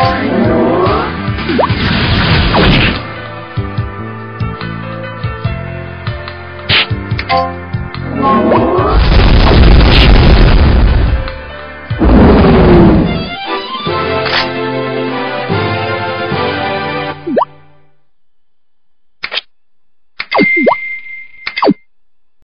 Bye.